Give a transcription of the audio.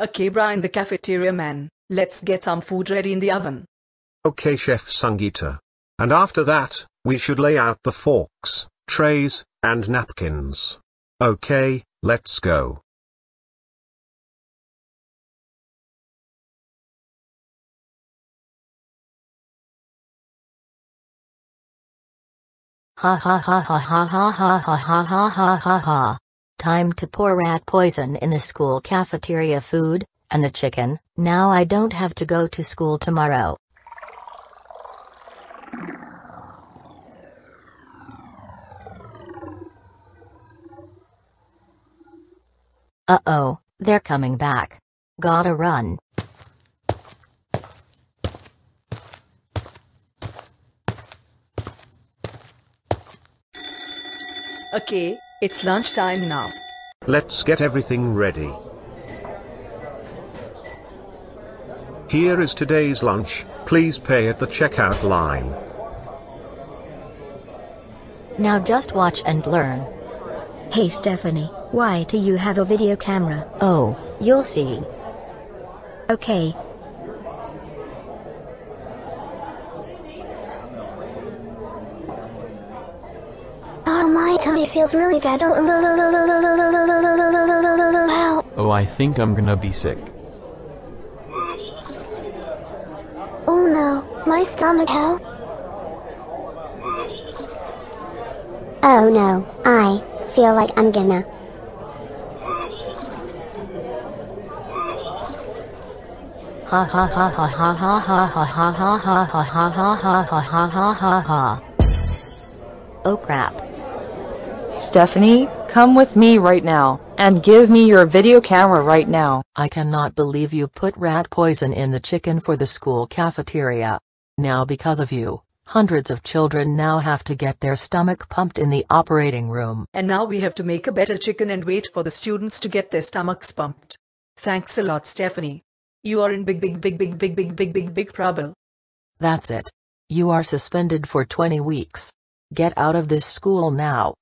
Okay, Brian the cafeteria man, let's get some food ready in the oven. Okay Chef Sangita. And after that, we should lay out the forks, trays, and napkins. Okay, let's go. Ha ha ha ha ha ha ha ha ha ha ha ha ha. Time to pour rat poison in the school cafeteria food, and the chicken, now I don't have to go to school tomorrow. Uh-oh, they're coming back. Gotta run. Okay, it's lunchtime now. Let's get everything ready. Here is today's lunch, please pay at the checkout line. Now just watch and learn. Hey Stephanie, why do you have a video camera? Oh, you'll see. Okay. Oh, my tummy feels really bad. Oh, I think I'm gonna be sick. Oh no, my stomach how? Oh no, I feel like I'm gonna. Ha ha ha ha ha ha ha ha ha ha ha ha ha ha ha ha ha ha ha ha. Oh crap. Stephanie, come with me right now, and give me your video camera right now. I cannot believe you put rat poison in the chicken for the school cafeteria. Now because of you, hundreds of children now have to get their stomach pumped in the operating room. And now we have to make a better chicken and wait for the students to get their stomachs pumped. Thanks a lot, Stephanie. You are in big, big, big, big, big, big, big, big, big trouble. That's it. You are suspended for 20 weeks. Get out of this school now.